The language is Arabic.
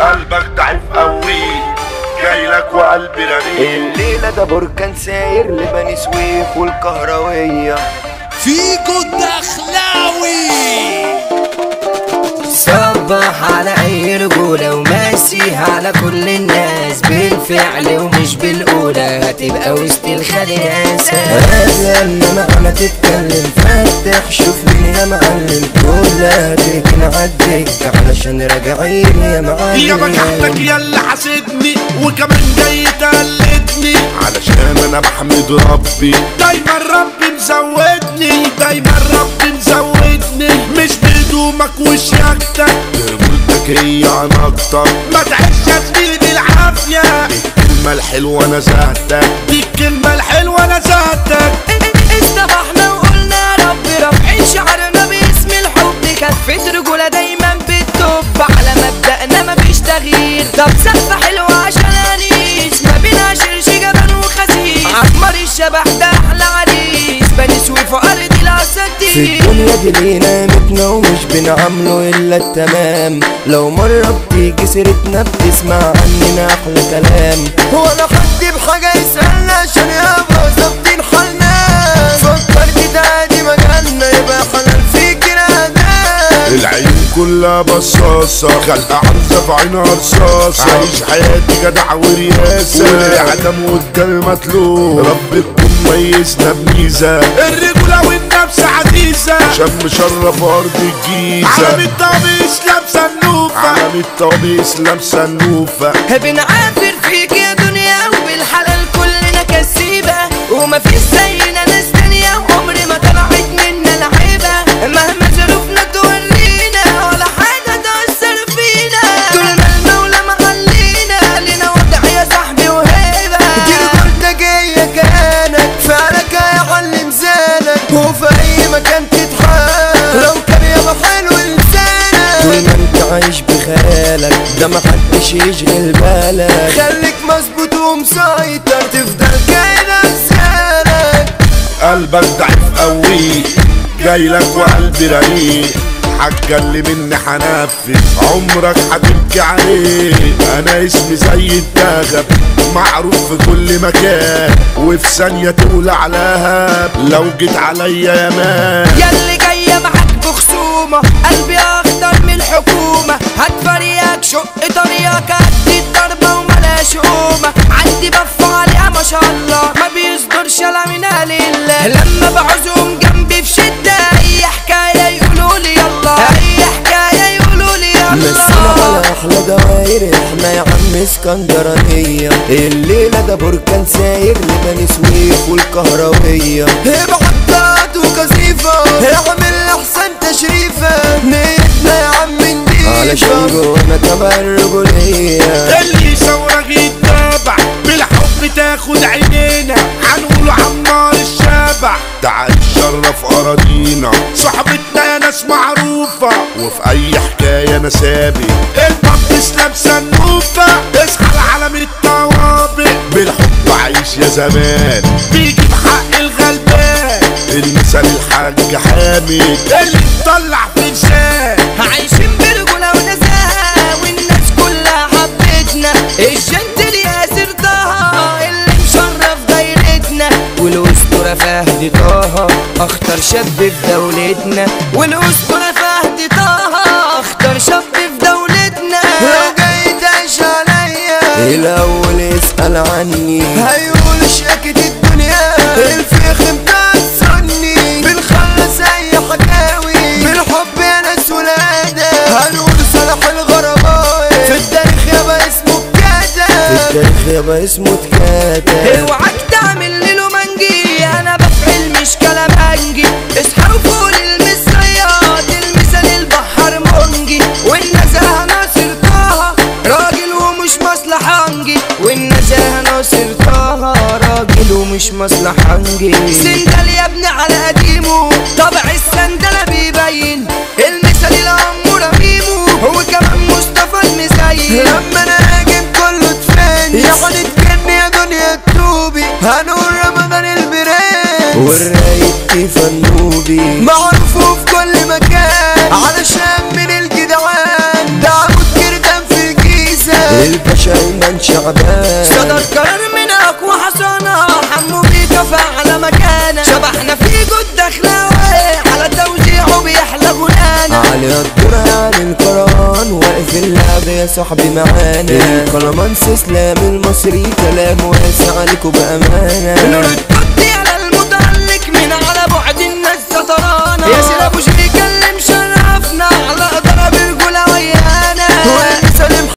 قلبك ضعيف قوي. جايلك وقلبي رنين الليلة ده بركان ساير لبني سويف والكهروية فيكو الدخلاوي صبح على اي رجولة وماسيها على كل الناس. بالفعل ومش بالقولة هتبقى وسط الخلياسة هذا انما أنا تتكلم فتح شوف مين يا معلم. كلها تركن عالدك علشان راجعين يا معلم. يا بجحتك يا اللي حاسدني وكمان جاي تقلدني. علشان أنا بحمد ربي. دايما ربي مزودني دايما ربي مزودني. مش بهدومك وشياكتك هي عن أكتر ما تعيش يا زميلي بالعافية. الكلمة الحلوة نزهتك دي الكلمة الحلوة نزهتك اصطبحنا وقلنا يا رب رافعين شعرنا باسم الحب. كفة رجولة دايما بالتوب. على مبدأنا مفيش تغيير. طب لينا قيمتنا ومش بنعامله إلا التمام. لو مرة بتيجي سيرتنا بتسمع عننا أحلى كلام. هو أنا حد بحاجة يسألنا عشان يبقى ظابطين حالنا. فكرت ده عادي مجالنا يبقى حلال فيك الادام العين كلها بصاصة خلق عرزة في عينها رصاصة. عايش حياتي جدع ورياسة والعدم قدامي مطلوب. رب تكون ميزنا بميزة. الرجولة والنفس عزيزة شم شرف أرض الجيزة عالم الطبيس لابسة النوفة. عالم الطبيس لابسة النوفة. بنعافر فيك يا دنيا وبالحلال كلنا كسيبة. ومفيش زينا عايش بخيالك. ده محدش يشغل بالك خليك مظبوط ومسيطر تفضل كده لسانك. قلبك ضعيف قوي جايلك وقلبي رقيق. حاجة اللي مني حنفذ عمرك هتبكي عليه. أنا اسمي زي الدغب معروف في كل مكان وفي ثانية تقول عليها لو جيت عليا يا مان. ياللي جاية معاك بخصومة قلبي من الحكومة هتفريك شق طريقك قد الضربة وملاش قومة عندي بف عليها ما شاء الله. ما بيصدرش لا من لله. لما بعوزهم جنبي في شدة أي حكاية يقولوا لي يلا. أي حكاية يقولوا لي يلا. على أحلى دواير إحنا يا عم اسكندرانية. الليلة ده بركان ساير. لبني سويف والكهروية. ابعتات وكثيفة اعمل أحسن تشريفة. علشان جوانا تبع الرجولية اللي يصورك يتابع بالحب تاخد عينينا. هنقول عمار الشابع. تعال شرف أراضينا. صاحبتنا يا ناس معروفة. وفي أي حكاية أنا سابق. البطس لابسة النوفة اصحى العالم الطوابق. بالحب عايش يا زمان. بيجي بحق الغلبان. المثال الحاج حامد. اللي مطلع حبتنا الجنتل ياسر طه اللي مشرف دايرتنا والأسطورة فهد طه أخطر شاب في دولتنا. والأسطورة فهد طه أخطر شاب في دولتنا. لو جاي تعيش عليا؟ الأول اسأل عني. يابا اسمه اتكاتب اوعك تعمل له منجي. أنا بفعل مش كلام انجي اصحى وفوق المصريات المثال البحر منجي والنزاهة ناصر طه راجل ومش مصلحانجي والنزاهة ناصر طه راجل ومش مصلحانجي سندل يا ابني على والرايق كيف النوبي معروف في كل مكان علشان من الجدعان. ده عمود كردان في الجيزة. كمان شعبان. صدر قرار من أقوى حصانة. حمو بيكا على مكانة. شبحنا في جود دخلاوي على توزيعه بيحلى غنانا. علي الدور عن القرآن. واقف اللعب يا صاحبي معانا. القلمانس اسلام المصري كلام واسع عليكم بأمانة.